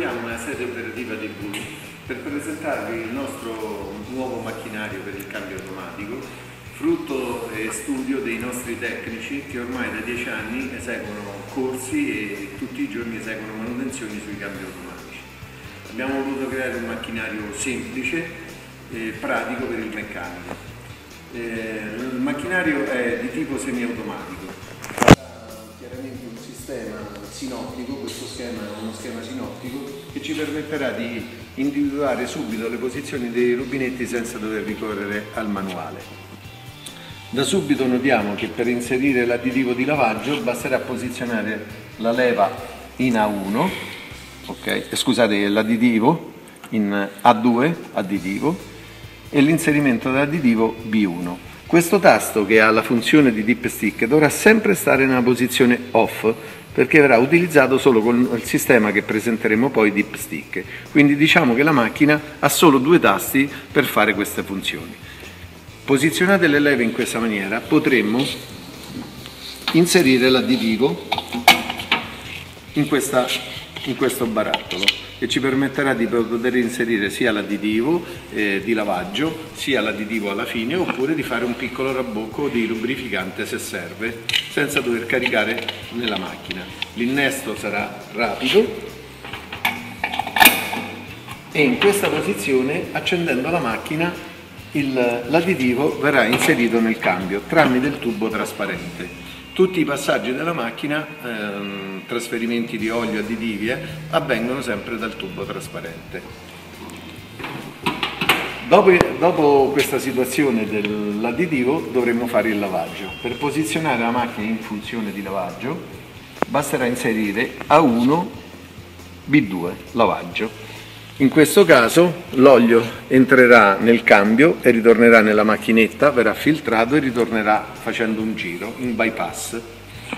troviamo nella sede operativa di Blu per presentarvi il nostro nuovo macchinario per il cambio automatico, frutto e studio dei nostri tecnici che ormai da dieci anni eseguono corsi e tutti i giorni eseguono manutenzioni sui cambi automatici. Abbiamo voluto creare un macchinario semplice e pratico per il meccanico. Eh, il macchinario è di tipo semiautomatico, chiaramente un sistema sinottico, questo schema è uno schema sinottico che ci permetterà di individuare subito le posizioni dei rubinetti senza dover ricorrere al manuale. Da subito notiamo che per inserire l'additivo di lavaggio basterà posizionare la leva in A1, okay? Eh, scusate l'additivo in A2, additivo, e l'inserimento dell'additivo B1. Questo tasto che ha la funzione di dip stick dovrà sempre stare nella posizione off perché verrà utilizzato solo con il sistema che presenteremo poi dip stick. Quindi diciamo che la macchina ha solo due tasti per fare queste funzioni. Posizionate le leve in questa maniera potremmo inserire l'additivo in, in questo barattolo che ci permetterà di poter inserire sia l'additivo eh, di lavaggio sia l'additivo alla fine oppure di fare un piccolo rabocco di lubrificante se serve senza dover caricare nella macchina. L'innesto sarà rapido e in questa posizione accendendo la macchina l'additivo verrà inserito nel cambio tramite il tubo trasparente tutti i passaggi della macchina, ehm, trasferimenti di olio, additivi, eh, avvengono sempre dal tubo trasparente. Dopo, dopo questa situazione dell'additivo dovremo fare il lavaggio. Per posizionare la macchina in funzione di lavaggio basterà inserire A1 B2 lavaggio. In questo caso l'olio entrerà nel cambio e ritornerà nella macchinetta, verrà filtrato e ritornerà facendo un giro in bypass.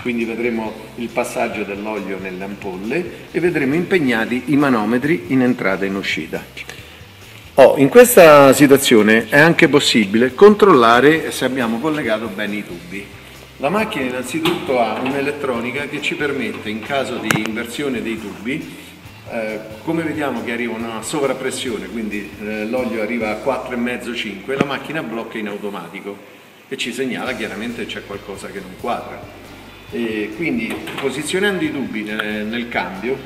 Quindi vedremo il passaggio dell'olio nelle ampolle e vedremo impegnati i manometri in entrata e in uscita. Oh, in questa situazione è anche possibile controllare se abbiamo collegato bene i tubi. La macchina innanzitutto ha un'elettronica che ci permette in caso di inversione dei tubi eh, come vediamo che arriva una sovrappressione, quindi eh, l'olio arriva a 4,5-5, la macchina blocca in automatico e ci segnala chiaramente c'è qualcosa che non quadra. E quindi posizionando i tubi nel, nel cambio,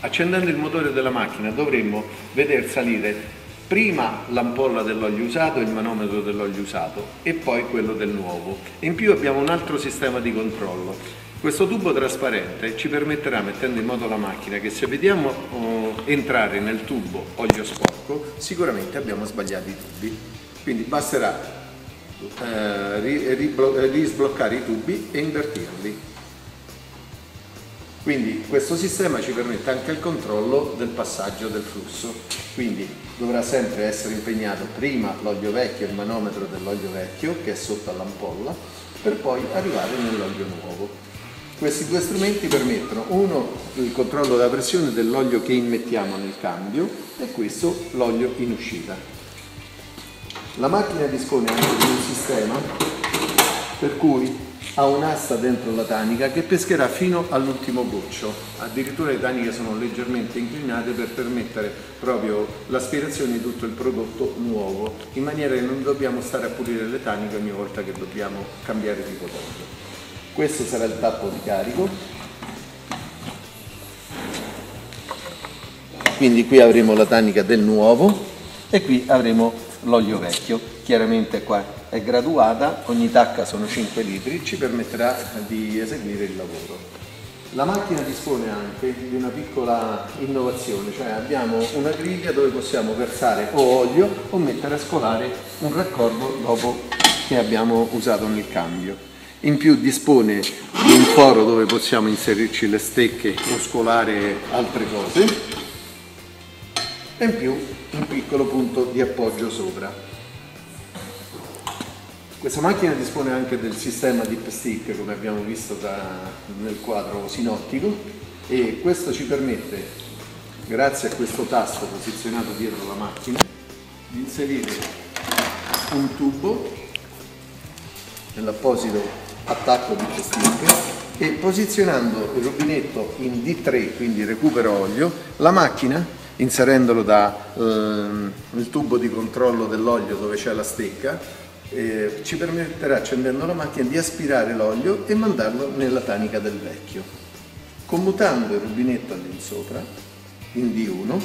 accendendo il motore della macchina dovremmo vedere salire prima l'ampolla dell'olio usato, il manometro dell'olio usato e poi quello del nuovo. In più abbiamo un altro sistema di controllo questo tubo trasparente ci permetterà, mettendo in moto la macchina, che se vediamo oh, entrare nel tubo olio sporco, sicuramente abbiamo sbagliato i tubi. Quindi basterà eh, risbloccare i tubi e invertirli. Quindi questo sistema ci permette anche il controllo del passaggio del flusso, quindi dovrà sempre essere impegnato prima l'olio vecchio, il manometro dell'olio vecchio che è sotto all'ampolla, per poi arrivare nell'olio nuovo. Questi due strumenti permettono uno il controllo della pressione dell'olio che immettiamo nel cambio e questo l'olio in uscita. La macchina dispone anche di un sistema per cui ha un'asta dentro la tanica che pescherà fino all'ultimo goccio. Addirittura le taniche sono leggermente inclinate per permettere proprio l'aspirazione di tutto il prodotto nuovo, in maniera che non dobbiamo stare a pulire le taniche ogni volta che dobbiamo cambiare tipo d'olio questo sarà il tappo di carico. Quindi qui avremo la tanica del nuovo e qui avremo l'olio vecchio. Chiaramente qua è graduata ogni tacca sono 5 litri ci permetterà di eseguire il lavoro. La macchina dispone anche di una piccola innovazione, cioè abbiamo una griglia dove possiamo versare o olio o mettere a scolare un raccordo dopo che abbiamo usato nel cambio in più dispone di un foro dove possiamo inserirci le stecche o scolare altre cose e in più un piccolo punto di appoggio sopra. Questa macchina dispone anche del sistema dip stick come abbiamo visto da, nel quadro sinottico e questo ci permette, grazie a questo tasto posizionato dietro la macchina, di inserire un tubo nell'apposito attacco di testicche e posizionando il rubinetto in D3, quindi recupero olio, la macchina, inserendolo dal eh, tubo di controllo dell'olio dove c'è la stecca, eh, ci permetterà, accendendo la macchina, di aspirare l'olio e mandarlo nella tanica del vecchio. Commutando il rubinetto all'insopra, in D1,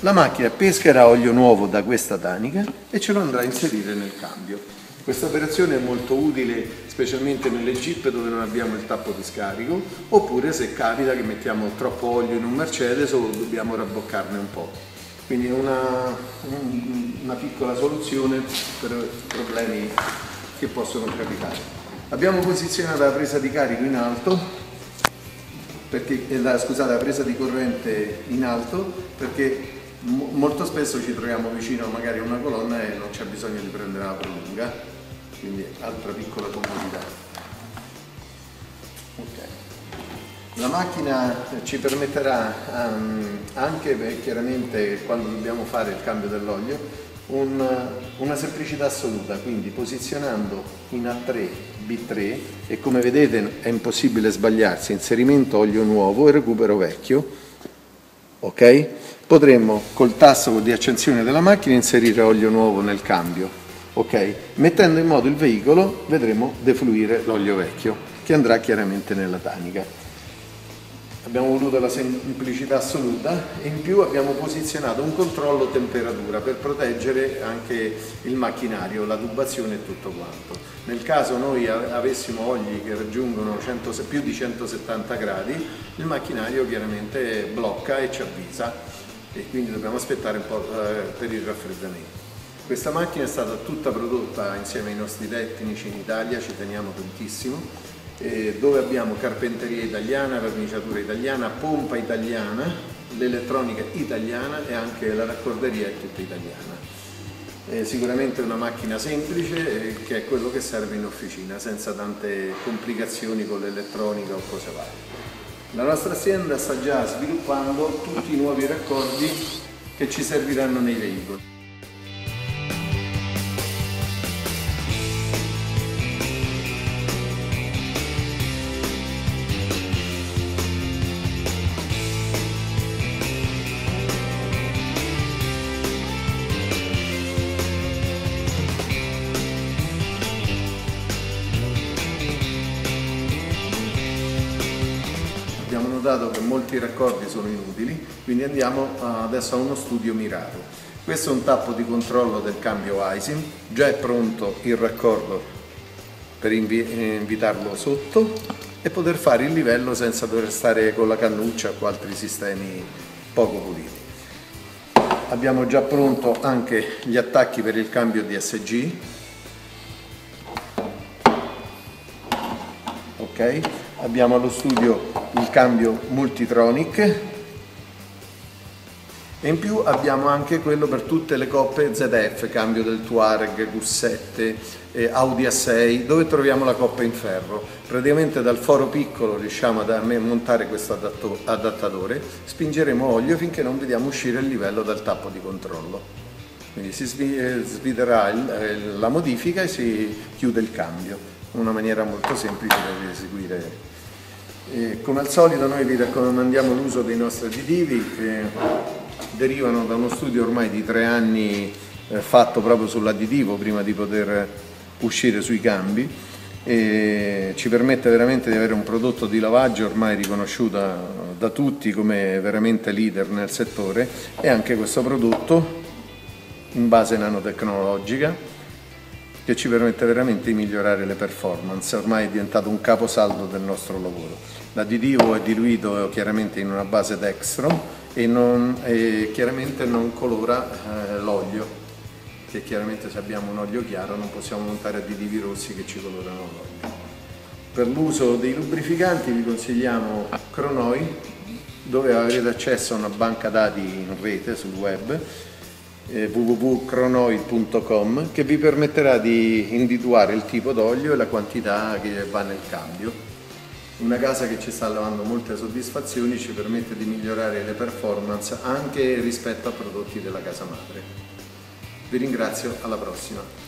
la macchina pescherà olio nuovo da questa tanica e ce lo andrà a inserire nel cambio. Questa operazione è molto utile specialmente nelle jeep dove non abbiamo il tappo di scarico oppure se capita che mettiamo troppo olio in un Mercedes o dobbiamo rabboccarne un po'. Quindi una, una piccola soluzione per problemi che possono capitare. Abbiamo posizionato la presa di carico in alto perché, eh, la, scusate, la presa di corrente in alto perché molto spesso ci troviamo vicino magari a una colonna e non c'è bisogno di prendere la prolunga quindi altra piccola comodità. Okay. La macchina ci permetterà um, anche per, chiaramente quando dobbiamo fare il cambio dell'olio un, una semplicità assoluta, quindi posizionando in A3, B3 e come vedete è impossibile sbagliarsi, inserimento olio nuovo e recupero vecchio, ok? Potremmo col tasto di accensione della macchina inserire olio nuovo nel cambio ok? Mettendo in moto il veicolo vedremo defluire l'olio vecchio che andrà chiaramente nella tanica. Abbiamo voluto la semplicità assoluta e in più abbiamo posizionato un controllo temperatura per proteggere anche il macchinario, la tubazione e tutto quanto. Nel caso noi avessimo oli che raggiungono 100, più di 170 gradi, il macchinario chiaramente blocca e ci avvisa e quindi dobbiamo aspettare un po' eh, per il raffreddamento. Questa macchina è stata tutta prodotta insieme ai nostri tecnici in Italia, ci teniamo tantissimo, eh, dove abbiamo carpenteria italiana, verniciatura italiana, pompa italiana, l'elettronica italiana e anche la raccorderia è tutta italiana. È sicuramente una macchina semplice eh, che è quello che serve in officina, senza tante complicazioni con l'elettronica o cose varie. La nostra azienda sta già sviluppando tutti i nuovi raccordi che ci serviranno nei veicoli. Notato che molti raccordi sono inutili, quindi andiamo adesso a uno studio mirato. Questo è un tappo di controllo del cambio ISIM, già è pronto il raccordo per invitarlo sotto e poter fare il livello senza dover stare con la cannuccia o altri sistemi poco puliti. Abbiamo già pronto anche gli attacchi per il cambio DSG. Ok, abbiamo allo studio il cambio Multitronic e in più abbiamo anche quello per tutte le coppe ZF, cambio del Tuareg, Q7, eh, Audi A6, dove troviamo la coppa in ferro. Praticamente dal foro piccolo riusciamo a montare questo adattatore, spingeremo olio finché non vediamo uscire il livello dal tappo di controllo. Quindi si eh, sviderà eh, la modifica e si chiude il cambio, una maniera molto semplice da eseguire e come al solito noi vi raccomandiamo l'uso dei nostri additivi che derivano da uno studio ormai di tre anni eh, fatto proprio sull'additivo prima di poter uscire sui cambi. E ci permette veramente di avere un prodotto di lavaggio ormai riconosciuto da tutti come veramente leader nel settore e anche questo prodotto in base nanotecnologica che ci permette veramente di migliorare le performance, ormai è diventato un caposaldo del nostro lavoro. L'additivo è diluito chiaramente in una base dextro e, non, e chiaramente non colora eh, l'olio, che chiaramente se abbiamo un olio chiaro non possiamo montare additivi rossi che ci colorano l'olio. Per l'uso dei lubrificanti vi consigliamo Cronoi, dove avrete accesso a una banca dati in rete sul web www.cronoid.com che vi permetterà di individuare il tipo d'olio e la quantità che va nel cambio. Una casa che ci sta lavando molte soddisfazioni ci permette di migliorare le performance anche rispetto a prodotti della casa madre. Vi ringrazio, alla prossima.